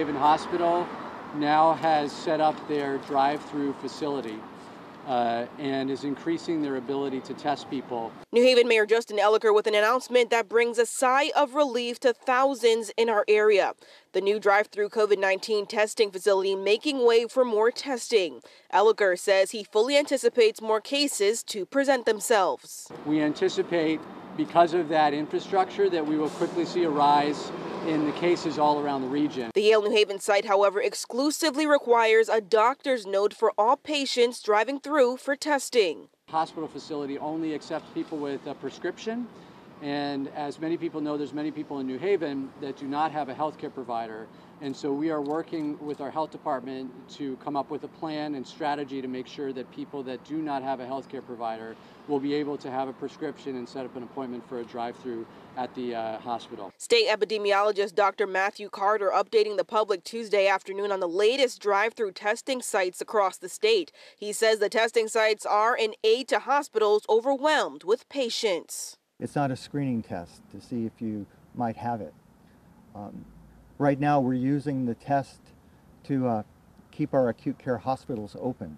Haven Hospital now has set up their drive-through facility uh, and is increasing their ability to test people. New Haven Mayor Justin Elicker with an announcement that brings a sigh of relief to thousands in our area. The new drive-through COVID-19 testing facility making way for more testing. Elicker says he fully anticipates more cases to present themselves. We anticipate because of that infrastructure that we will quickly see a rise in the cases all around the region. The Yale New Haven site, however, exclusively requires a doctor's note for all patients driving through for testing. Hospital facility only accepts people with a prescription. And as many people know, there's many people in New Haven that do not have a healthcare provider. And so we are working with our health department to come up with a plan and strategy to make sure that people that do not have a healthcare provider will be able to have a prescription and set up an appointment for a drive-through at the uh, hospital. State epidemiologist Dr. Matthew Cartter updating the public Tuesday afternoon on the latest drive-through testing sites across the state. He says the testing sites are an aid to hospitals overwhelmed with patients. It's not a screening test to see if you might have it. Um, Right now, we're using the test to uh, keep our acute care hospitals open.